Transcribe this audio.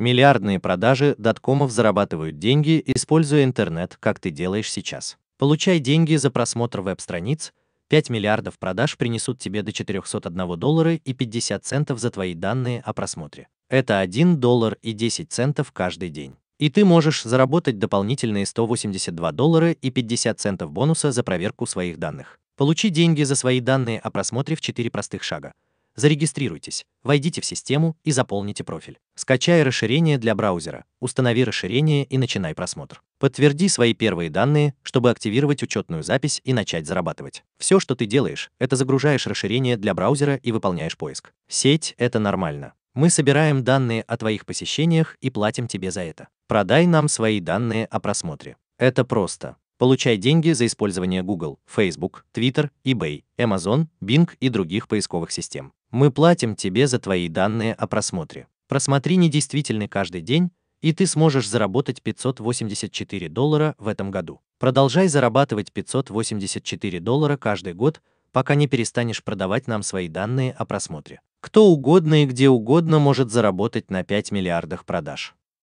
Миллиардные продажи доткомов зарабатывают деньги, используя интернет, как ты делаешь сейчас. Получай деньги за просмотр веб-страниц, 5 миллиардов продаж принесут тебе до 401 доллара и 50 центов за твои данные о просмотре. Это 1 доллар и 10 центов каждый день. И ты можешь заработать дополнительные 182 доллара и 50 центов бонуса за проверку своих данных. Получи деньги за свои данные о просмотре в 4 простых шага. Зарегистрируйтесь, войдите в систему и заполните профиль. Скачай расширение для браузера, установи расширение и начинай просмотр. Подтверди свои первые данные, чтобы активировать учетную запись и начать зарабатывать. Все, что ты делаешь, это загружаешь расширение для браузера и выполняешь поиск. Сеть — это нормально. Мы собираем данные о твоих посещениях и платим тебе за это. Продай нам свои данные о просмотре. Это просто. Получай деньги за использование Google, Facebook, Twitter, eBay, Amazon, Bing и других поисковых систем. Мы платим тебе за твои данные о просмотре. Просмотри недействительный каждый день, и ты сможешь заработать 584 доллара в этом году. Продолжай зарабатывать 584 доллара каждый год, пока не перестанешь продавать нам свои данные о просмотре. Кто угодно и где угодно может заработать на 5 миллиардах продаж.